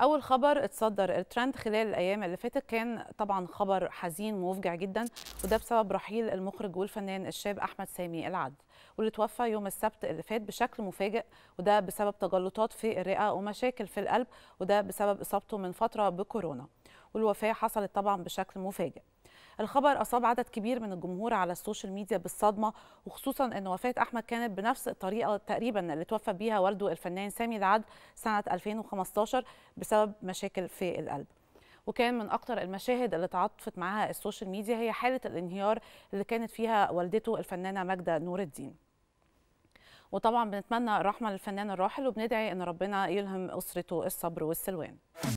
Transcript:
أول خبر اتصدر الترند خلال الأيام اللي فاتت كان طبعا خبر حزين ومفجع جدا وده بسبب رحيل المخرج والفنان الشاب أحمد سامي العدل واللي توفى يوم السبت اللي فات بشكل مفاجئ وده بسبب تجلطات في الرئة ومشاكل في القلب وده بسبب إصابته من فترة بكورونا والوفاة حصلت طبعا بشكل مفاجئ. الخبر أصاب عدد كبير من الجمهور على ال social media بالصدمة وخصوصا أن وفاة أحمد كانت بنفس الطريقة تقريبا اللي توفى بيها والده الفنان سامي العدل سنة 2015 بسبب مشاكل في القلب. وكان من أكتر المشاهد اللي تعاطفت معاها ال social media هي حالة الانهيار اللي كانت فيها والدته الفنانة ماجدة نور الدين. وطبعا بنتمنى الرحمة للفنان الراحل وبندعي أن ربنا يلهم أسرته الصبر والسلوان.